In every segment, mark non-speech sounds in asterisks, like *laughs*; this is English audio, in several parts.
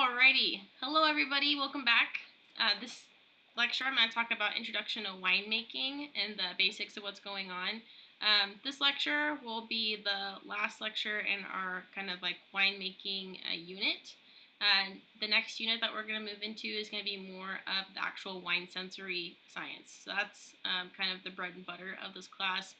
Alrighty, hello everybody, welcome back. Uh, this lecture I'm going to talk about introduction to winemaking and the basics of what's going on. Um, this lecture will be the last lecture in our kind of like winemaking uh, unit. Uh, the next unit that we're going to move into is going to be more of the actual wine sensory science. So that's um, kind of the bread and butter of this class.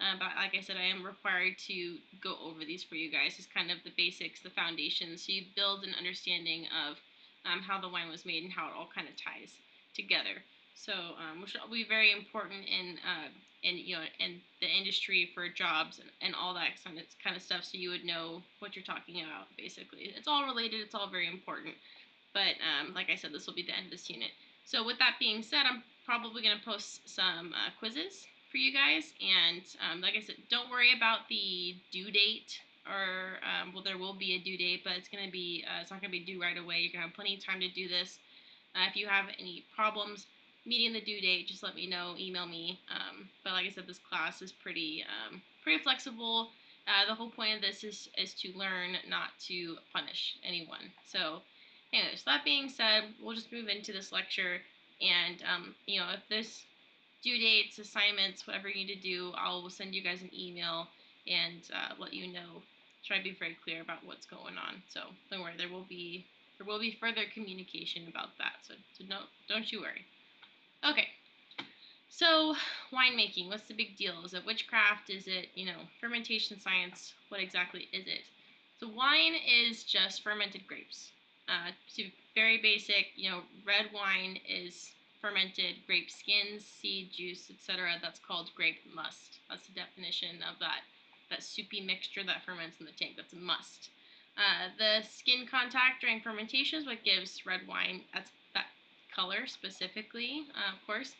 Uh, but like I said, I am required to go over these for you guys. It's kind of the basics, the foundations, so you build an understanding of um, how the wine was made and how it all kind of ties together. So, um, which will be very important in, uh, in you know, in the industry for jobs and, and all that kind of, kind of stuff. So you would know what you're talking about. Basically, it's all related. It's all very important. But um, like I said, this will be the end of this unit. So with that being said, I'm probably going to post some uh, quizzes for you guys. And um, like I said, don't worry about the due date or, um, well, there will be a due date, but it's to be, uh, it's not to be due right away. You're to have plenty of time to do this. Uh, if you have any problems meeting the due date, just let me know, email me. Um, but like I said, this class is pretty, um, pretty flexible. Uh, the whole point of this is, is to learn, not to punish anyone. So, anyways, that being said, we'll just move into this lecture. And, um, you know, if this due dates, assignments, whatever you need to do, I'll send you guys an email and uh, let you know. Try to be very clear about what's going on. So don't worry, there will be there will be further communication about that. So, so no, don't you worry. Okay. So winemaking, what's the big deal? Is it witchcraft? Is it you know fermentation science? What exactly is it? So wine is just fermented grapes. Uh, so very basic. You know, red wine is fermented grape skins, seed, juice, etc. That's called grape must. That's the definition of that, that soupy mixture that ferments in the tank. That's a must. Uh, the skin contact during fermentation is what gives red wine that's that color specifically, uh, of course.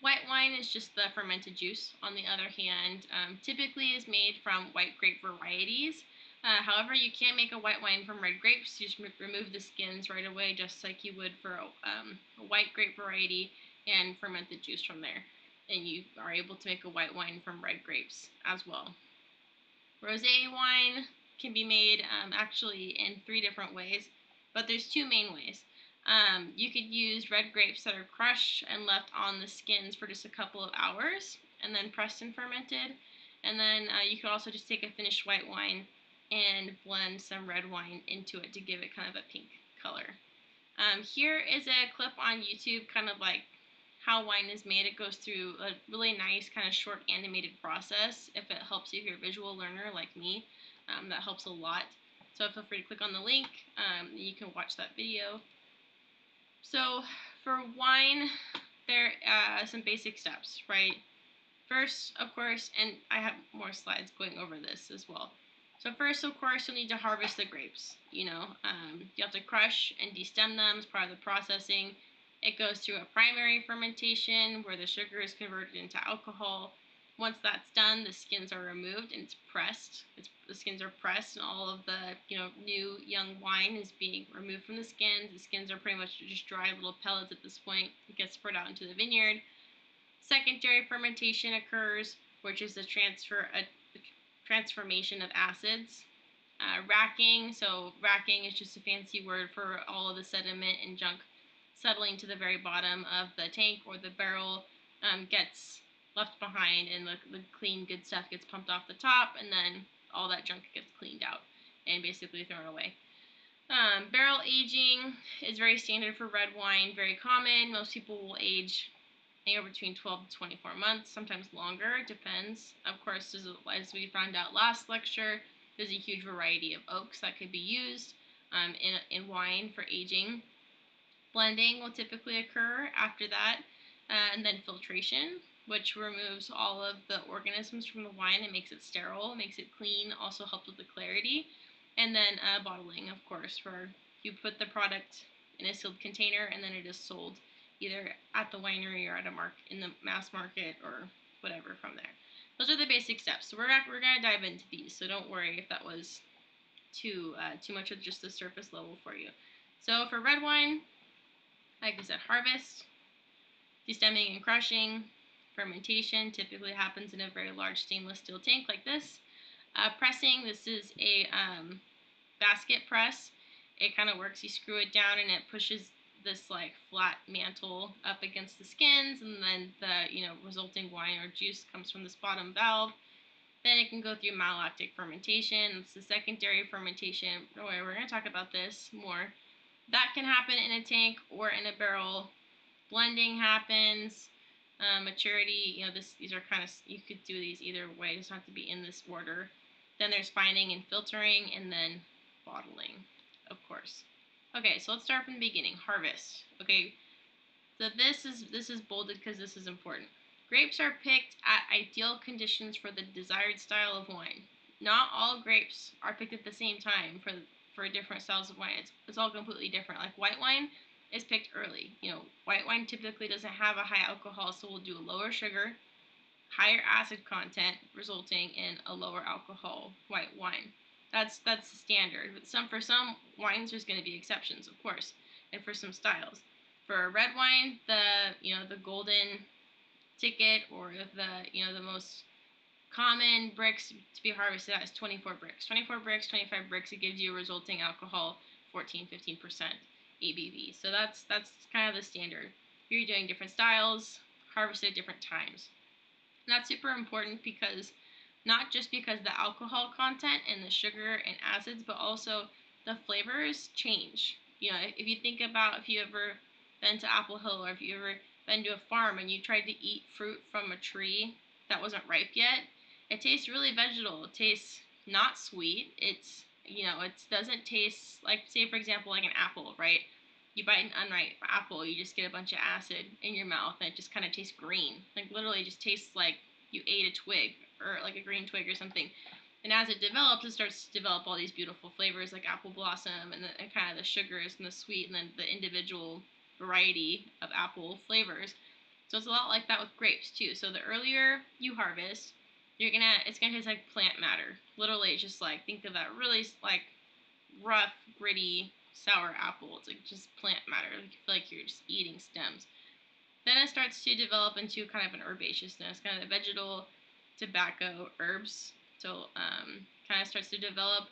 White wine is just the fermented juice. On the other hand, um, typically is made from white grape varieties. Uh, however, you can't make a white wine from red grapes. You just remove the skins right away, just like you would for a, um, a white grape variety, and ferment the juice from there. And you are able to make a white wine from red grapes as well. Rosé wine can be made um, actually in three different ways, but there's two main ways. Um, you could use red grapes that are crushed and left on the skins for just a couple of hours, and then pressed and fermented. And then uh, you could also just take a finished white wine and blend some red wine into it to give it kind of a pink color. Um, here is a clip on YouTube, kind of like how wine is made. It goes through a really nice kind of short animated process. If it helps you if you're a visual learner like me, um, that helps a lot. So feel free to click on the link. Um, you can watch that video. So for wine, there are uh, some basic steps, right? First, of course, and I have more slides going over this as well. So first, of course, you'll need to harvest the grapes. You know, um, you have to crush and destem them as part of the processing. It goes through a primary fermentation where the sugar is converted into alcohol. Once that's done, the skins are removed and it's pressed. It's, the skins are pressed and all of the you know new young wine is being removed from the skins. The skins are pretty much just dry little pellets at this point. It gets spread out into the vineyard. Secondary fermentation occurs, which is the transfer, a transformation of acids. Uh, racking, so racking is just a fancy word for all of the sediment and junk settling to the very bottom of the tank or the barrel um, gets left behind and the, the clean good stuff gets pumped off the top and then all that junk gets cleaned out and basically thrown away. Um, barrel aging is very standard for red wine, very common. Most people will age anywhere between 12 to 24 months, sometimes longer, it depends. Of course, as we found out last lecture, there's a huge variety of oaks that could be used um, in, in wine for aging. Blending will typically occur after that, uh, and then filtration, which removes all of the organisms from the wine and makes it sterile, makes it clean, also helps with the clarity. And then uh, bottling, of course, where you put the product in a sealed container and then it is sold either at the winery or at a mark in the mass market or whatever from there. Those are the basic steps. So we're we're gonna dive into these. So don't worry if that was too uh, too much of just the surface level for you. So for red wine, like I said, harvest, destemming and crushing, fermentation typically happens in a very large stainless steel tank like this. Uh, pressing, this is a um, basket press it kind of works. You screw it down and it pushes this like flat mantle up against the skins and then the you know resulting wine or juice comes from this bottom valve. Then it can go through malolactic fermentation. It's the secondary fermentation. Don't worry we're going to talk about this more. That can happen in a tank or in a barrel. Blending happens. Uh, maturity you know this these are kind of you could do these either way. It doesn't have to be in this order. Then there's fining and filtering and then bottling of course Okay, so let's start from the beginning. Harvest. Okay, so this is this is bolded because this is important. Grapes are picked at ideal conditions for the desired style of wine. Not all grapes are picked at the same time for for different styles of wine. It's, it's all completely different. Like white wine is picked early. You know, white wine typically doesn't have a high alcohol, so we'll do a lower sugar, higher acid content, resulting in a lower alcohol white wine. That's that's the standard. But some for some wines, there's going to be exceptions, of course, and for some styles. For a red wine, the you know the golden ticket or the you know the most common Brix to be harvested at is 24 Brix. 24 Brix, 25 Brix, It gives you a resulting alcohol 14, 15 percent ABV. So that's that's kind of the standard. You're doing different styles, harvested at different times. And that's super important because not just because the alcohol content and the sugar and acids, but also the flavors change. You know, if you think about if you ever been to Apple Hill or if you ever been to a farm and you tried to eat fruit from a tree that wasn't ripe yet, it tastes really vegetal. It tastes not sweet. It's you know, it doesn't taste like say for example like an apple, right? You bite an unripe apple, you just get a bunch of acid in your mouth and it just kind of tastes green. Like literally just tastes like you ate a twig or like a green twig or something. And as it develops, it starts to develop all these beautiful flavors like apple blossom and, the, and kind of the sugars and the sweet and then the individual variety of apple flavors. So it's a lot like that with grapes too. So the earlier you harvest, you're gonna it's gonna taste like plant matter. Literally, it's just like think of that really like rough, gritty, sour apple. It's like just plant matter. Like you feel like you're just eating stems. Then it starts to develop into kind of an herbaceousness, kind of the vegetal tobacco, herbs. So um, kind of starts to develop.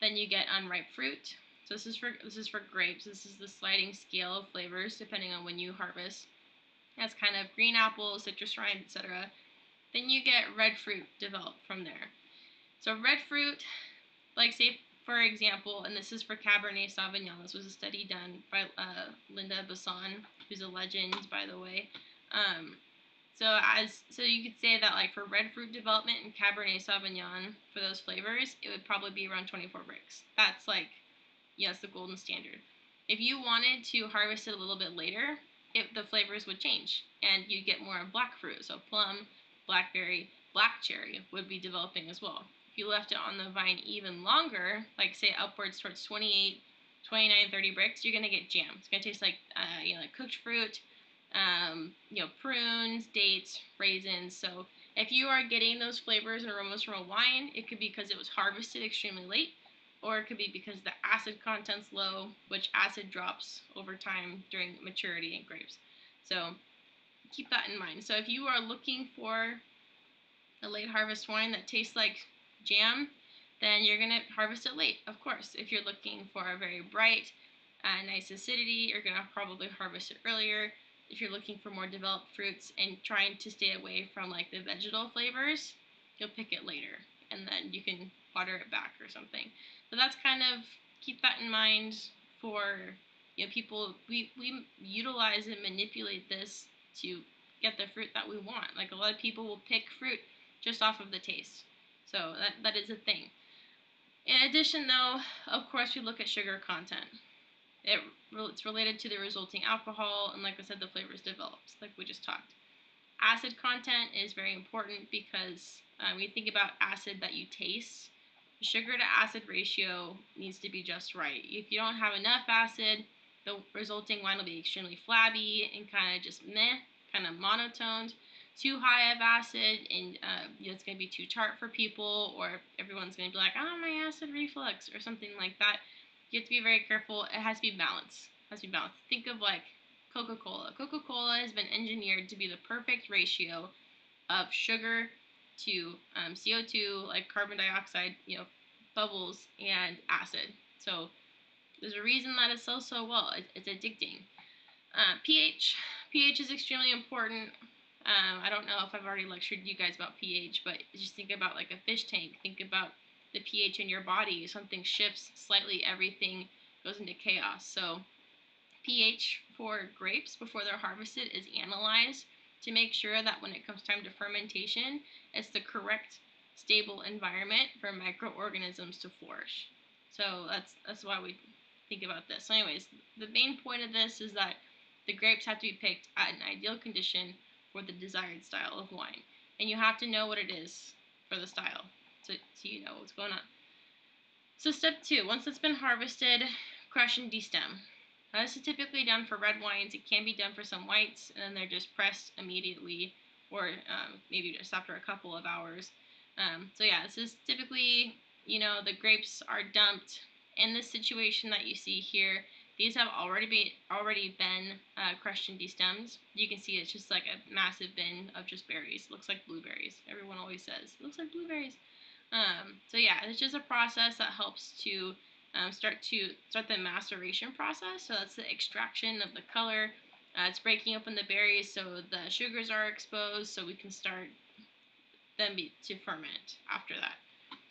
Then you get unripe fruit. So this is for this is for grapes. This is the sliding scale of flavors depending on when you harvest. That's kind of green apples, citrus rind, etc. Then you get red fruit developed from there. So red fruit, like say for example, and this is for Cabernet Sauvignon. This was a study done by uh, Linda Bisson, who's a legend, by the way. Um, so as so you could say that like for red fruit development and Cabernet Sauvignon for those flavors, it would probably be around 24 Brix. That's like yes, the golden standard. If you wanted to harvest it a little bit later, it, the flavors would change and you'd get more black fruit. So plum, blackberry, black cherry would be developing as well. You left it on the vine even longer, like say upwards towards 28, 29, 30 Brix, you're gonna get jam. It's gonna taste like uh, you know like cooked fruit um, you know, prunes, dates, raisins. So if you are getting those flavors and aromas from a wine, it could be because it was harvested extremely late, or it could be because the acid content's low, which acid drops over time during maturity in grapes. So keep that in mind. So if you are looking for a late harvest wine that tastes like jam, then you're going to harvest it late, of course. If you're looking for a very bright, uh, nice acidity, you're going to probably harvest it earlier if you're looking for more developed fruits and trying to stay away from like the vegetal flavors, you'll pick it later and then you can water it back or something. So that's kind of keep that in mind for you know people we we utilize and manipulate this to get the fruit that we want. Like a lot of people will pick fruit just off of the taste. So that that is a thing. In addition though, of course we look at sugar content. It, it's related to the resulting alcohol, and like I said, the flavors develops, like we just talked. Acid content is very important because um, when you think about acid that you taste, the sugar to acid ratio needs to be just right. If you don't have enough acid, the resulting wine will be extremely flabby and kind of just meh, kind of monotoned. Too high of acid, and uh, you know, it's going to be too tart for people, or everyone's going to be like, oh, my acid reflux, or something like that you have to be very careful. It has to be balanced. It has to be balanced. Think of like Coca-Cola. Coca-Cola has been engineered to be the perfect ratio of sugar to um, CO2, like carbon dioxide, you know, bubbles, and acid. So There's a reason that it sells so well. It, it's addicting. Uh, pH. pH is extremely important. Um, I don't know if I've already lectured you guys about pH, but just think about like a fish tank. Think about the pH in your body. Something shifts slightly, everything goes into chaos. So pH for grapes before they're harvested is analyzed to make sure that when it comes time to fermentation, it's the correct stable environment for microorganisms to flourish. So that's that's why we think about this. So anyways, the main point of this is that the grapes have to be picked at an ideal condition for the desired style of wine. And you have to know what it is for the style so, so you know what's going on. So step two, once it's been harvested, crush and destem. Now, this is typically done for red wines. It can be done for some whites, and then they're just pressed immediately, or um, maybe just after a couple of hours. Um, so yeah, this is typically, you know, the grapes are dumped in this situation that you see here. These have already been already been uh, crushed and destemmed. You can see it's just like a massive bin of just berries. Looks like blueberries. Everyone always says looks like blueberries. Um, so yeah, it's just a process that helps to um, start to start the maceration process. So that's the extraction of the color. Uh, it's breaking open the berries so the sugars are exposed so we can start them be, to ferment after that.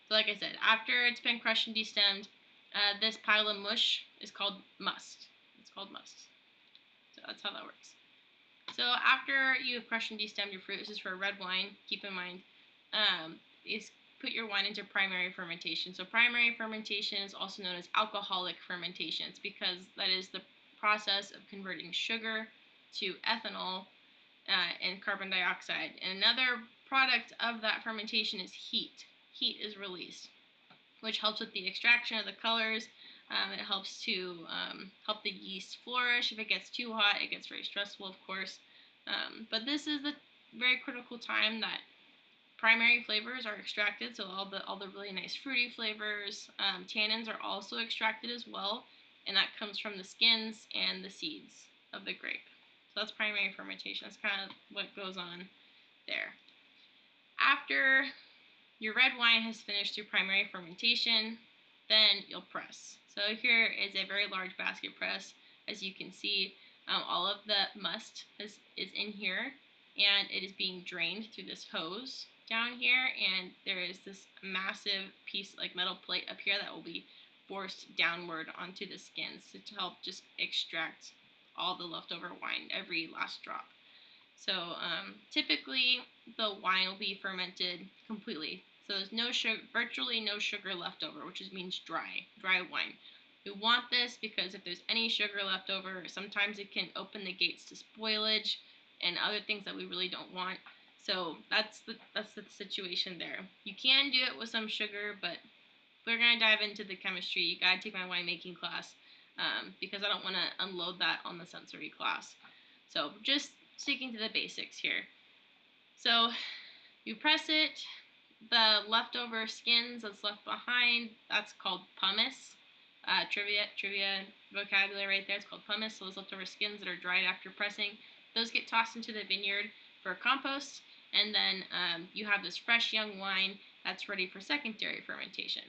So like I said, after it's been crushed and destemmed, uh, this pile of mush is called must. It's called must. So that's how that works. So after you've crushed and destemmed your fruit, this is for a red wine, keep in mind, um, is put your wine into primary fermentation. So primary fermentation is also known as alcoholic fermentation. It's because that is the process of converting sugar to ethanol uh, and carbon dioxide. And another product of that fermentation is heat. Heat is released, which helps with the extraction of the colors. Um, it helps to um, help the yeast flourish. If it gets too hot, it gets very stressful, of course. Um, but this is the very critical time that primary flavors are extracted, so all the all the really nice fruity flavors. Um, tannins are also extracted as well, and that comes from the skins and the seeds of the grape. So that's primary fermentation. That's kind of what goes on there. After your red wine has finished through primary fermentation, then you'll press. So here is a very large basket press. As you can see, um, all of the must is, is in here, and it is being drained through this hose down here and there is this massive piece like metal plate up here that will be forced downward onto the skins to help just extract all the leftover wine, every last drop. So um, typically the wine will be fermented completely. So there's no sugar, virtually no sugar left over, which means dry, dry wine. We want this because if there's any sugar left over, sometimes it can open the gates to spoilage and other things that we really don't want. So that's the that's the situation there. You can do it with some sugar, but we're gonna dive into the chemistry. You gotta take my winemaking class um, because I don't want to unload that on the sensory class. So just sticking to the basics here. So you press it. The leftover skins that's left behind, that's called pomace. Uh, trivia, trivia vocabulary right there. It's called pomace. So those leftover skins that are dried after pressing, those get tossed into the vineyard for compost and then um, you have this fresh young wine that's ready for secondary fermentation.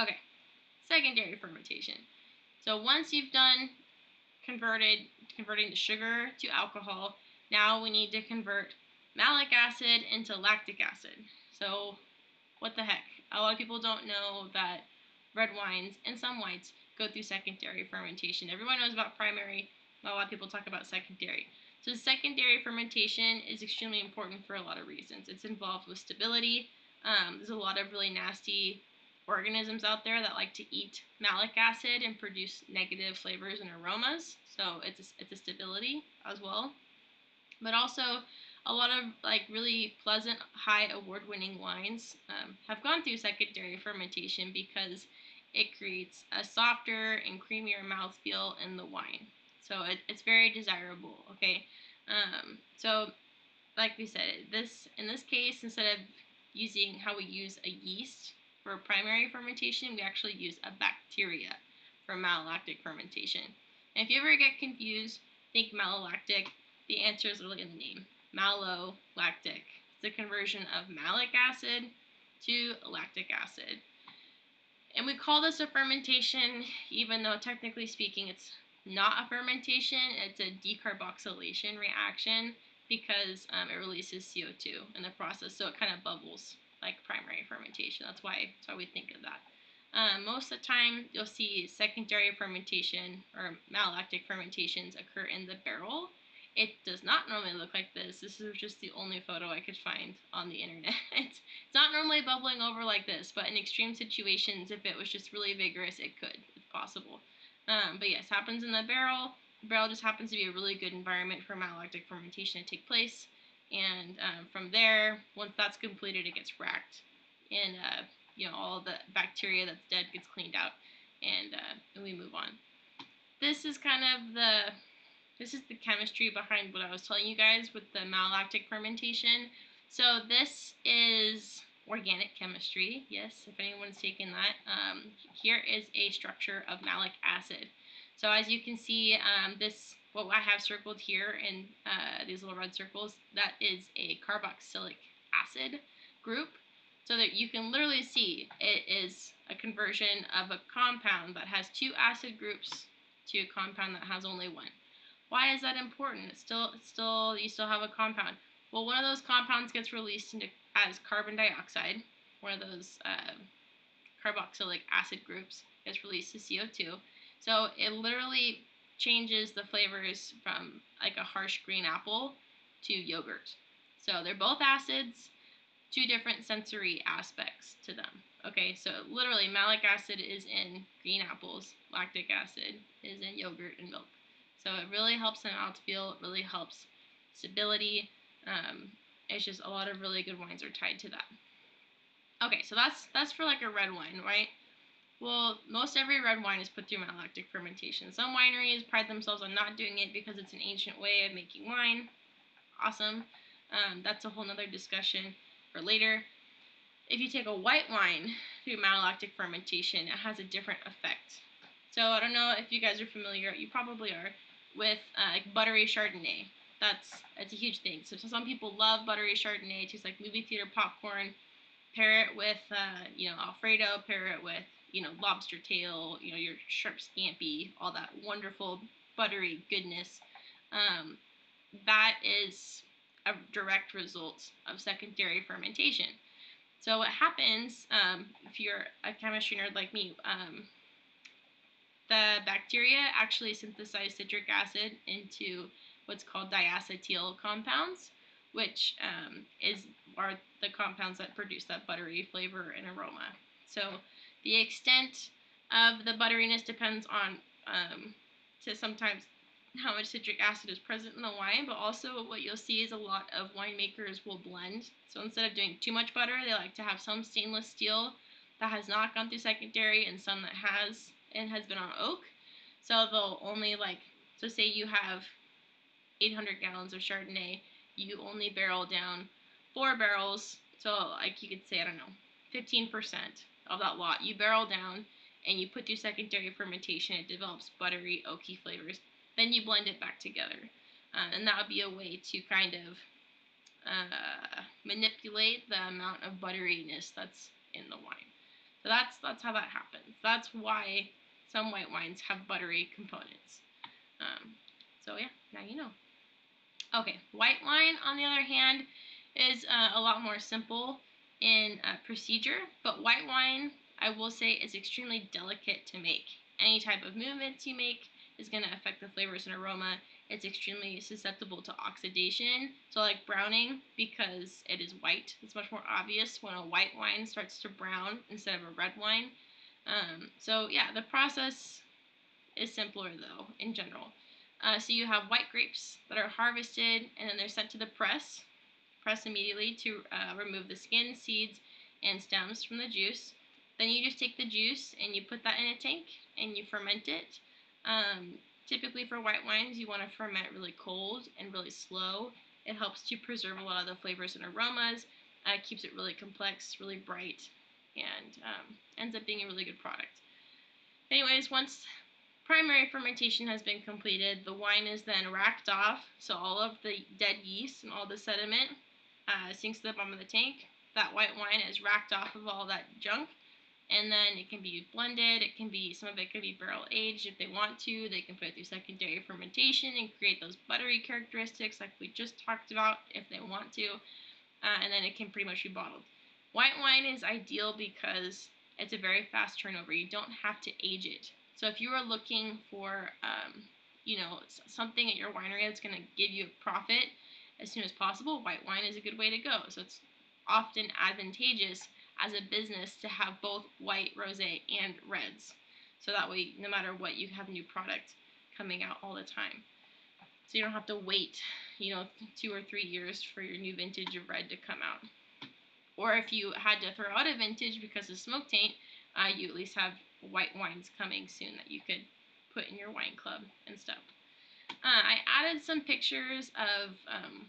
Okay, secondary fermentation. So once you've done converted, converting the sugar to alcohol, now we need to convert malic acid into lactic acid. So what the heck? A lot of people don't know that red wines and some whites go through secondary fermentation. Everyone knows about primary, but a lot of people talk about secondary. So secondary fermentation is extremely important for a lot of reasons. It's involved with stability. Um, there's a lot of really nasty organisms out there that like to eat malic acid and produce negative flavors and aromas. So it's a, it's a stability as well. But also a lot of like really pleasant, high award-winning wines um, have gone through secondary fermentation because it creates a softer and creamier mouthfeel in the wine. So it, it's very desirable, okay? Um, so, like we said, this in this case, instead of using how we use a yeast for primary fermentation, we actually use a bacteria for malolactic fermentation. And if you ever get confused, think malolactic, the answer is literally in the name, malolactic. It's the conversion of malic acid to lactic acid. And we call this a fermentation, even though technically speaking it's not a fermentation, it's a decarboxylation reaction because um, it releases CO2 in the process, so it kind of bubbles like primary fermentation. That's why, that's why we think of that. Um, most of the time, you'll see secondary fermentation or malolactic fermentations occur in the barrel. It does not normally look like this. This is just the only photo I could find on the internet. *laughs* it's, not normally bubbling over like this, but in extreme situations, if it was just really vigorous, it could. It's possible. Um, but yes, happens in the barrel. The barrel just happens to be a really good environment for malolactic fermentation to take place. And um, from there, once that's completed, it gets racked. And, uh, you know, all the bacteria that's dead gets cleaned out. And, uh, and we move on. This is kind of the, this is the chemistry behind what I was telling you guys with the malolactic fermentation. So this is organic chemistry. Yes, if anyone's taken that. Um, here is a structure of malic acid. So as you can see, um, this what I have circled here in uh, these little red circles, that is a carboxylic acid group. So that you can literally see it is a conversion of a compound that has two acid groups to a compound that has only one. Why is that important? It's still, it's still, you still have a compound. Well, one of those compounds gets released into as carbon dioxide, one of those uh, carboxylic acid groups gets released to CO2. So it literally changes the flavors from like a harsh green apple to yogurt. So they're both acids, two different sensory aspects to them. Okay, so literally malic acid is in green apples, lactic acid is in yogurt and milk. So it really helps the mouthfeel, it really helps stability, um, it's just a lot of really good wines are tied to that. Okay, so that's that's for like a red wine, right? Well, most every red wine is put through malolactic fermentation. Some wineries pride themselves on not doing it because it's an ancient way of making wine. Awesome. Um, that's a whole nother discussion for later. If you take a white wine through malolactic fermentation, it has a different effect. So I don't know if you guys are familiar, you probably are, with uh, like buttery Chardonnay that's that's a huge thing. So, so some people love buttery Chardonnay. Tastes like movie theater popcorn. Pair it with uh, you know Alfredo. Pair it with you know lobster tail. You know your sharp scampi. All that wonderful buttery goodness. Um, that is a direct result of secondary fermentation. So what happens um, if you're a chemistry nerd like me? Um, the bacteria actually synthesize citric acid into what's called diacetyl compounds, which um, is are the compounds that produce that buttery flavor and aroma. So the extent of the butteriness depends on um, to sometimes how much citric acid is present in the wine, but also what you'll see is a lot of winemakers will blend. So instead of doing too much butter, they like to have some stainless steel that has not gone through secondary and some that has and has been on oak. So they'll only like so say you have 800 gallons of Chardonnay, you only barrel down four barrels. So, like you could say, I don't know, 15% of that lot you barrel down and you put through secondary fermentation. It develops buttery, oaky flavors. Then you blend it back together. Uh, and that would be a way to kind of uh, manipulate the amount of butteriness that's in the wine. So that's that's how that happens. That's why some white wines have buttery components. Um, so yeah, now you know. Okay, white wine, on the other hand, is uh, a lot more simple in uh, procedure, but white wine, I will say, is extremely delicate to make. Any type of movements you make is going to affect the flavors and aroma. It's extremely susceptible to oxidation, so like browning, because it is white, it's much more obvious when a white wine starts to brown instead of a red wine. Um, so yeah, the process is simpler though, in general. Uh, so you have white grapes that are harvested and then they're sent to the press. Press immediately to uh, remove the skin, seeds, and stems from the juice. Then you just take the juice and you put that in a tank and you ferment it. Um, typically for white wines, you want to ferment really cold and really slow. It helps to preserve a lot of the flavors and aromas. Uh, keeps it really complex, really bright, and um, ends up being a really good product. Anyways, once primary fermentation has been completed, the wine is then racked off, so all of the dead yeast and all the sediment uh, sinks to the bottom of the tank. That white wine is racked off of all that junk, and then it can be blended. It can be some of it could be barrel aged if they want to. They can put it through secondary fermentation and create those buttery characteristics like we just talked about if they want to, uh, and then it can pretty much be bottled. White wine is ideal because it's a very fast turnover. You don't have to age it. So if you are looking for, um, you know, something at your winery that's going to give you a profit as soon as possible, white wine is a good way to go. So it's often advantageous as a business to have both white, rosé, and reds. So that way, no matter what, you have new product coming out all the time. So you don't have to wait, you know, two or three years for your new vintage of red to come out. Or if you had to throw out a vintage because of smoke taint, uh, you at least have white wines coming soon that you could put in your wine club and stuff. Uh, I added some pictures of um,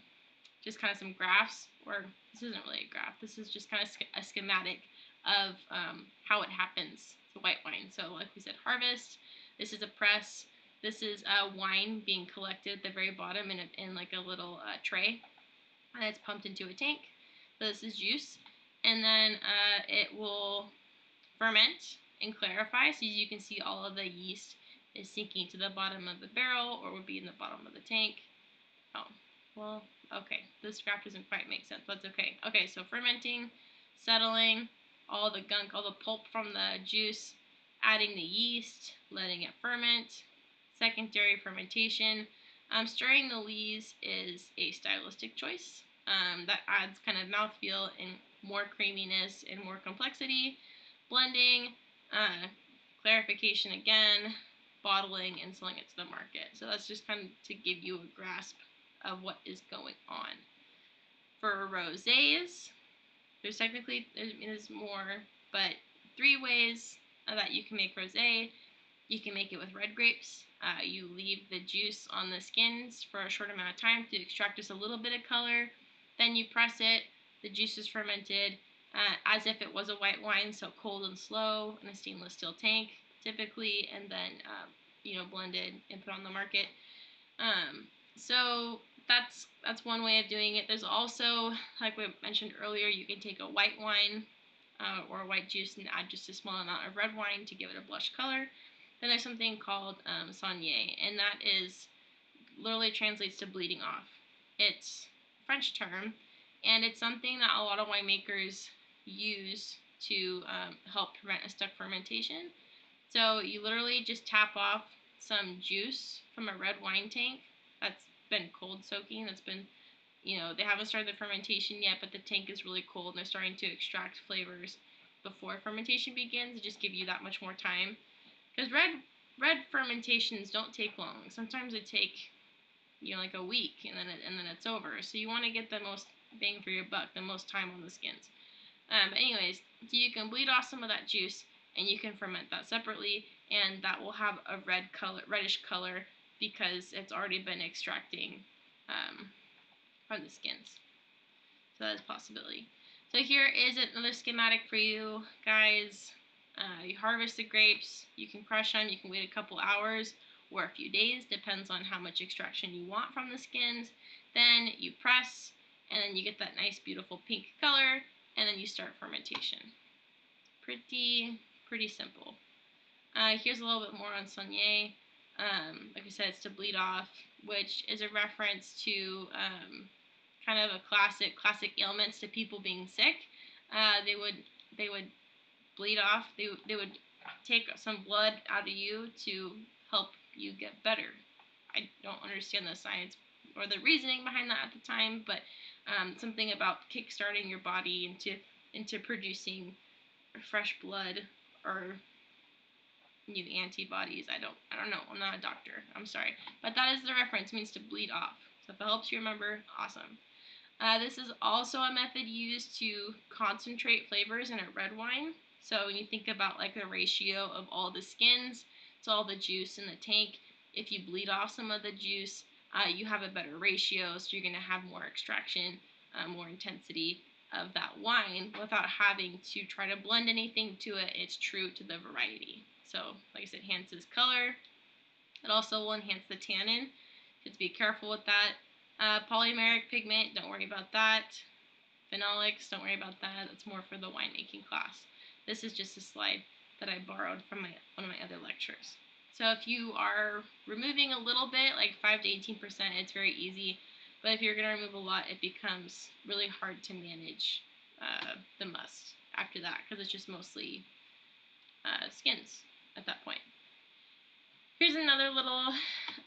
just kind of some graphs, or this isn't really a graph, this is just kind of a schematic of um, how it happens to white wine. So like we said, harvest, this is a press, this is a wine being collected at the very bottom in, a, in like a little uh, tray, and it's pumped into a tank. This is juice, and then uh, it will ferment and clarify. So as you can see, all of the yeast is sinking to the bottom of the barrel or would be in the bottom of the tank. Oh, well, okay. This graph doesn't quite make sense. That's okay. Okay, so fermenting, settling, all the gunk, all the pulp from the juice, adding the yeast, letting it ferment, secondary fermentation. Um, stirring the lees is a stylistic choice. Um, that adds kind of mouthfeel and more creaminess and more complexity. Blending, uh, clarification again, bottling, and selling it to the market. So that's just kind of to give you a grasp of what is going on. For rosés, there's technically there's more, but three ways that you can make rosé. You can make it with red grapes. Uh, you leave the juice on the skins for a short amount of time to extract just a little bit of color. Then you press it. The juice is fermented uh, as if it was a white wine, so cold and slow in a stainless steel tank, typically, and then uh, you know blended and put on the market. Um, so that's that's one way of doing it. There's also, like we mentioned earlier, you can take a white wine uh, or a white juice and add just a small amount of red wine to give it a blush color. Then there's something called um, Saignée, and that is literally translates to bleeding off. It's French term, and it's something that a lot of winemakers use to um, help prevent a stuck fermentation. So you literally just tap off some juice from a red wine tank that's been cold soaking, that's been, you know, they haven't started the fermentation yet, but the tank is really cold and they're starting to extract flavors before fermentation begins to just give you that much more time. Because red red fermentations don't take long. Sometimes they take, you know, like a week and then it, and then it's over. So you want to get the most bang for your buck, the most time on the skins. Um, but anyways, so you can bleed off some of that juice and you can ferment that separately and that will have a red color, reddish color because it's already been extracting um, from the skins. So that's possibility. So here is another schematic for you guys. Uh, you harvest the grapes, you can crush them, you can wait a couple hours or a few days, depends on how much extraction you want from the skins. Then you press, and then you get that nice beautiful pink color, and then you start fermentation. Pretty, pretty simple. Uh, here's a little bit more on Saignée. Um, like I said, it's to bleed off, which is a reference to um, kind of a classic, classic ailments to people being sick. Uh, they would, they would bleed off. They, they would take some blood out of you to help you get better. I don't understand the science or the reasoning behind that at the time, but um, something about kickstarting your body into into producing fresh blood or new antibodies. I don't I don't know. I'm not a doctor. I'm sorry, but that is the reference. It means to bleed off. So if it helps you remember, awesome. Uh, this is also a method used to concentrate flavors in a red wine. So when you think about like the ratio of all the skins all the juice in the tank, if you bleed off some of the juice, uh, you have a better ratio, so you're going to have more extraction, uh, more intensity of that wine without having to try to blend anything to it. It's true to the variety. So, like I said, enhances color. It also will enhance the tannin. To be careful with that. Uh, polymeric pigment, don't worry about that. Phenolics, don't worry about that. That's more for the winemaking class. This is just a slide that I borrowed from my one of my other lectures. So if you are removing a little bit, like 5 to 18%, it's very easy. But if you're going to remove a lot, it becomes really hard to manage uh, the must after that because it's just mostly uh, skins at that point. Here's another little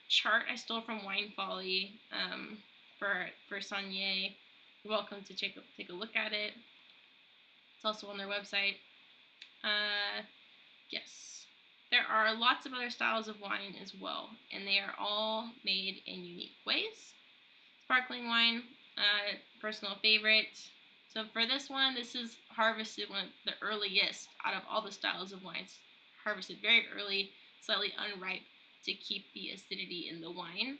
chart I stole from Wine Folly um, for, for Saignée. You're welcome to take a, take a look at it. It's also on their website. Uh, yes. There are lots of other styles of wine as well, and they are all made in unique ways. Sparkling wine, uh, personal favorite. So for this one, this is harvested one of the earliest out of all the styles of wines. Harvested very early, slightly unripe to keep the acidity in the wine.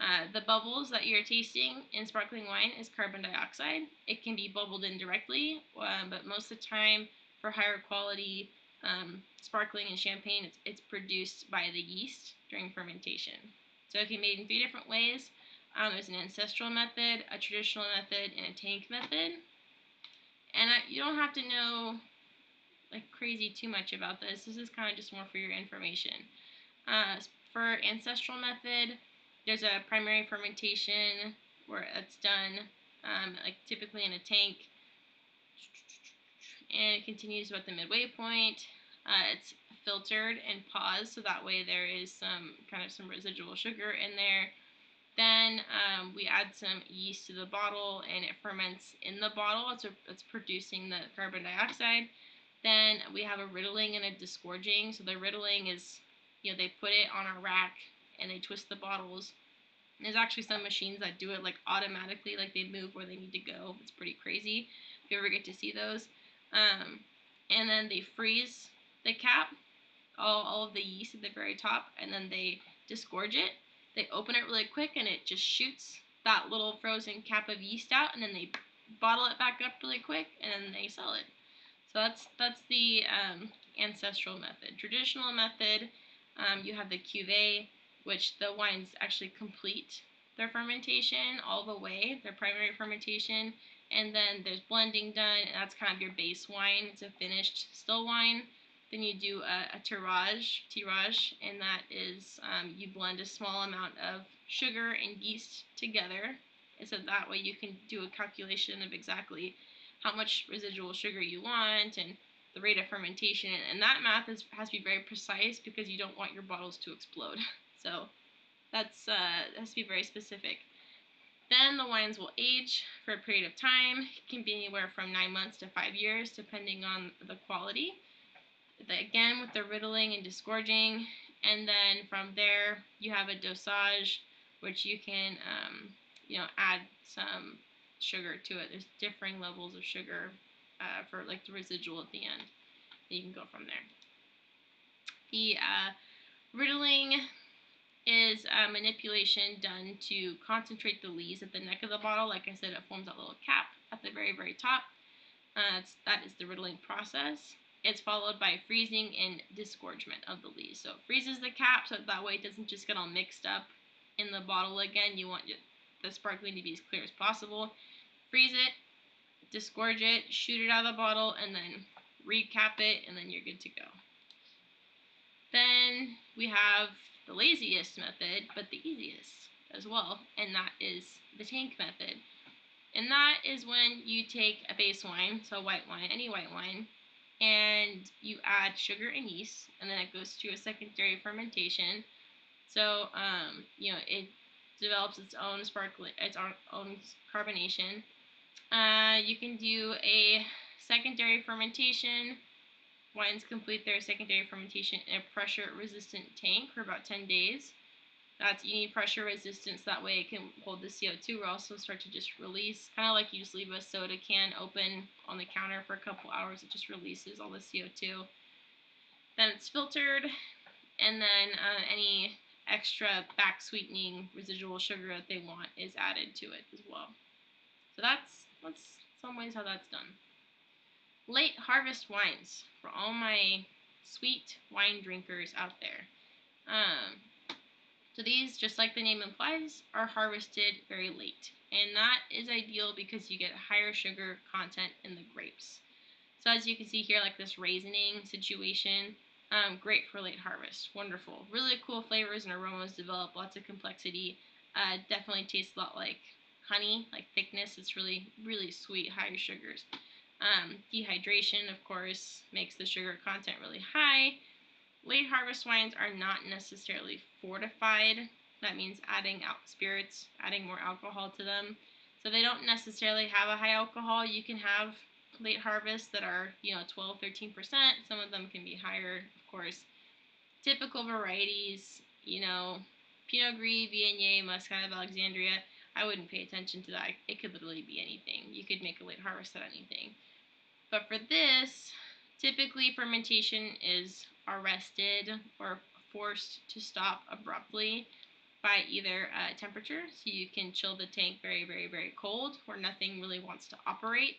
Uh, the bubbles that you're tasting in sparkling wine is carbon dioxide. It can be bubbled in directly, um, but most of the time for higher quality um, sparkling and champagne, it's, it's, produced by the yeast during fermentation. So it can be made in three different ways. Um, there's an ancestral method, a traditional method, and a tank method. And I, you don't have to know like crazy too much about this. This is kind of just more for your information. Uh, for ancestral method, there's a primary fermentation where it's done, um, like typically in a tank, and it continues about the midway point. Uh, it's filtered and paused, so that way there is some kind of some residual sugar in there. Then um, we add some yeast to the bottle, and it ferments in the bottle. It's, a, it's producing the carbon dioxide. Then we have a riddling and a disgorging. So the riddling is, you know, they put it on a rack and they twist the bottles. There's actually some machines that do it like automatically, like they move where they need to go. It's pretty crazy if you ever get to see those. Um, and then they freeze the cap, all, all of the yeast at the very top, and then they disgorge it. They open it really quick and it just shoots that little frozen cap of yeast out, and then they bottle it back up really quick, and then they sell it. So that's that's the um, ancestral method. Traditional method, um, you have the cuvee, which the wines actually complete their fermentation all the way, their primary fermentation, and then there's blending done, and that's kind of your base wine. It's a finished still wine. Then you do a, a tirage, tirage, and that is um, you blend a small amount of sugar and yeast together, and so that way you can do a calculation of exactly how much residual sugar you want and the rate of fermentation. And that math is, has to be very precise because you don't want your bottles to explode. *laughs* So that's uh, has to be very specific. Then the wines will age for a period of time. It can be anywhere from nine months to five years, depending on the quality. The, again, with the riddling and disgorging. And then from there, you have a dosage, which you can, um, you know, add some sugar to it. There's differing levels of sugar uh, for like the residual at the end. You can go from there. The uh, riddling is a manipulation done to concentrate the lees at the neck of the bottle. Like I said, it forms that little cap at the very, very top. Uh, that is the riddling process. It's followed by freezing and disgorgement of the lees. So it freezes the cap so that way it doesn't just get all mixed up in the bottle again. You want the sparkling to be as clear as possible. Freeze it, disgorge it, shoot it out of the bottle, and then recap it, and then you're good to go. Then we have the laziest method, but the easiest as well, and that is the tank method. And that is when you take a base wine, so white wine, any white wine, and you add sugar and yeast, and then it goes to a secondary fermentation. So, um, you know, it develops its own sparkling, its own carbonation. Uh, you can do a secondary fermentation Wines complete their secondary fermentation in a pressure-resistant tank for about 10 days. That's you need pressure resistance, that way it can hold the CO2 or also start to just release, kind of like you just leave a soda can open on the counter for a couple hours, it just releases all the CO2. Then it's filtered, and then uh, any extra back sweetening residual sugar that they want is added to it as well. So that's, that's some ways how that's done late harvest wines for all my sweet wine drinkers out there. Um, so these, just like the name implies, are harvested very late. And that is ideal because you get higher sugar content in the grapes. So as you can see here, like this raisining situation, um, great for late harvest. Wonderful. Really cool flavors and aromas develop, lots of complexity. Uh, definitely tastes a lot like honey, like thickness. It's really, really sweet, higher sugars. Um, dehydration, of course, makes the sugar content really high. Late harvest wines are not necessarily fortified. That means adding out spirits, adding more alcohol to them. So they don't necessarily have a high alcohol. You can have late harvests that are, you know, 12, 13%. Some of them can be higher, of course. Typical varieties, you know, Pinot Gris, Viognier, Muscat of Alexandria, I wouldn't pay attention to that. It could literally be anything. You could make a late harvest of anything. But for this, typically fermentation is arrested or forced to stop abruptly by either uh, temperature, so you can chill the tank very, very, very cold where nothing really wants to operate,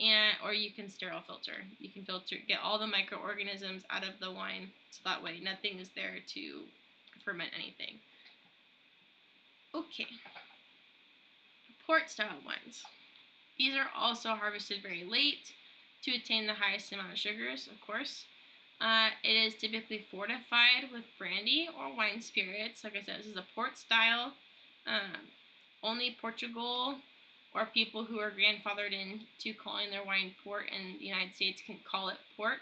and or you can sterile filter. You can filter, get all the microorganisms out of the wine, so that way nothing is there to ferment anything. Okay, port style wines. These are also harvested very late to attain the highest amount of sugars, of course. Uh, it is typically fortified with brandy or wine spirits. Like I said, this is a port style. Um, only Portugal or people who are grandfathered into calling their wine port in the United States can call it port.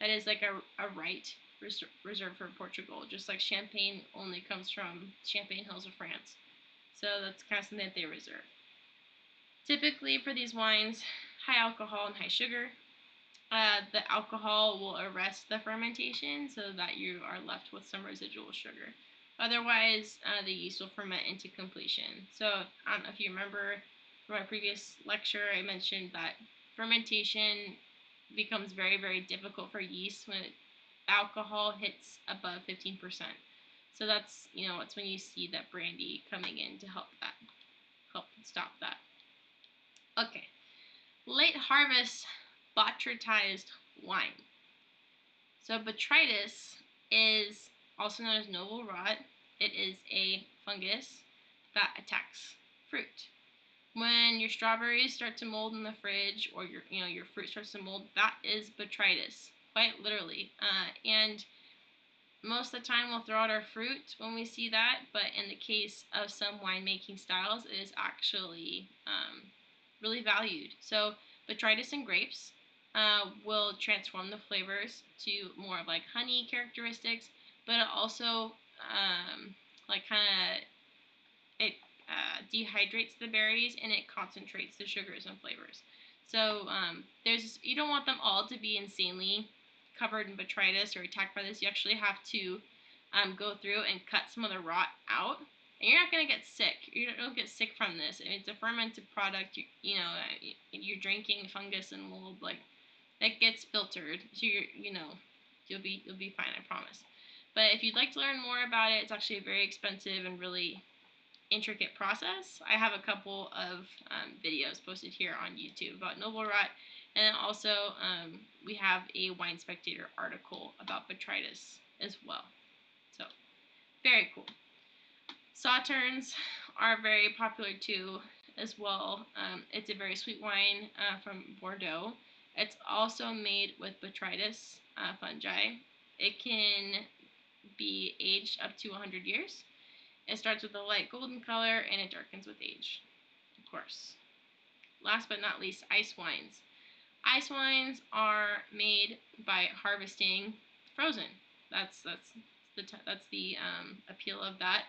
That is like a, a right res reserved for Portugal, just like champagne only comes from Champagne Hills of France. So that's kind of something that they reserve. Typically for these wines, high alcohol and high sugar. Uh, the alcohol will arrest the fermentation so that you are left with some residual sugar. Otherwise, uh, the yeast will ferment into completion. So, I don't know if you remember from my previous lecture, I mentioned that fermentation becomes very, very difficult for yeast when alcohol hits above 15%. So that's, you know, it's when you see that brandy coming in to help that, help stop that. Okay, late harvest botrytized wine. So botrytis is also known as noble rot. It is a fungus that attacks fruit. When your strawberries start to mold in the fridge, or your you know your fruit starts to mold, that is botrytis, quite literally. Uh, and most of the time we'll throw out our fruit when we see that, but in the case of some winemaking styles, it is actually um, really valued. So botrytis and grapes uh, will transform the flavors to more of like honey characteristics, but it also um, like kind of it uh, dehydrates the berries and it concentrates the sugars and flavors. So um, there's you don't want them all to be insanely covered in botrytis or attacked by this. You actually have to um, go through and cut some of the rot out. And you're not going to get sick. You don't get sick from this. It's a fermented product. You, you know, you're drinking fungus and mold. Like, that gets filtered. So you're, you know, you'll be you'll be fine. I promise. But if you'd like to learn more about it, it's actually a very expensive and really intricate process. I have a couple of um, videos posted here on YouTube about noble rot, and also um, we have a Wine Spectator article about botrytis as well. So very cool. Sauternes are very popular too as well. Um, it's a very sweet wine uh, from Bordeaux. It's also made with botrytis uh, fungi. It can be aged up to 100 years. It starts with a light golden color and it darkens with age, of course. Last but not least, ice wines. Ice wines are made by harvesting frozen. That's that's the that's the um, appeal of that.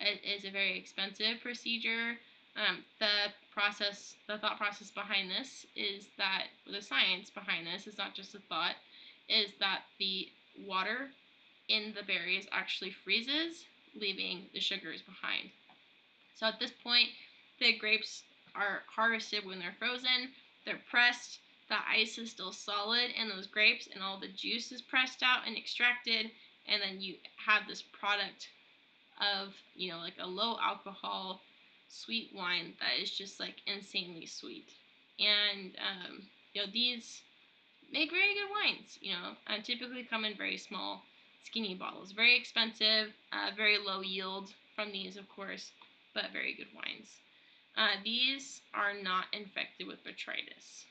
It is a very expensive procedure. Um, the process, the thought process behind this is that the science behind this is not just a thought, is that the water in the berries actually freezes, leaving the sugars behind. So at this point, the grapes are harvested when they're frozen, they're pressed, the ice is still solid in those grapes, and all the juice is pressed out and extracted, and then you have this product of, you know, like a low alcohol, sweet wine that is just like insanely sweet. And um, you know these make very good wines. You know, uh, typically come in very small, skinny bottles. Very expensive, uh, very low yield from these, of course, but very good wines. Uh, these are not infected with botrytis.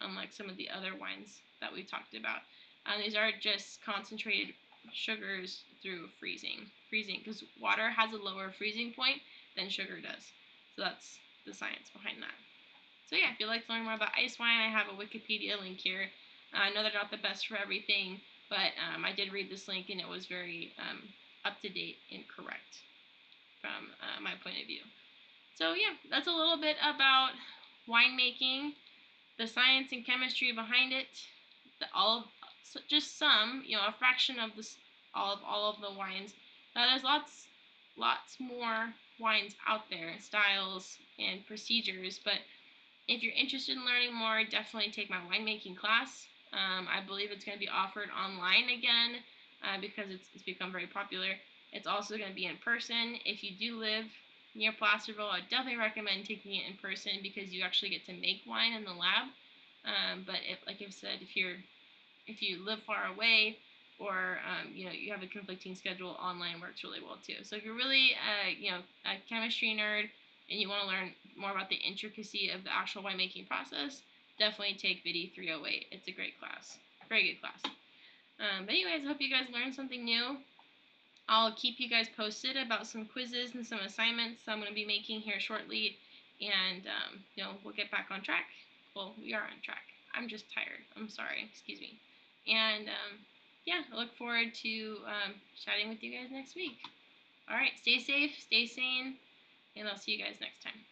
unlike some of the other wines that we talked about. Um, these are just concentrated sugars through freezing. Freezing, because water has a lower freezing point than sugar does. So that's the science behind that. So yeah, if you'd like to learn more about ice wine, I have a Wikipedia link here. Uh, I know they're not the best for everything, but um, I did read this link and it was very um, up to date and correct from uh, my point of view. So yeah, that's a little bit about winemaking, the science and chemistry behind it, the, all of, just some, you know, a fraction of this, all of all of the wines. Uh, there's lots, lots more wines out there, styles and procedures. But if you're interested in learning more, definitely take my winemaking class. Um, I believe it's going to be offered online again uh, because it's, it's become very popular. It's also going to be in person. If you do live near Placerville, I definitely recommend taking it in person because you actually get to make wine in the lab. Um, but if, like I've said, if you're if you live far away or um, you know you have a conflicting schedule, online works really well too. So if you're really uh, you know a chemistry nerd and you want to learn more about the intricacy of the actual winemaking process, definitely take Vidi 308. It's a great class, very good class. Um, but anyways, I hope you guys learned something new. I'll keep you guys posted about some quizzes and some assignments I'm going to be making here shortly, and um, you know we'll get back on track. Well, we are on track. I'm just tired. I'm sorry. Excuse me. And um, yeah, I look forward to um, chatting with you guys next week. All right, stay safe, stay sane, and I'll see you guys next time.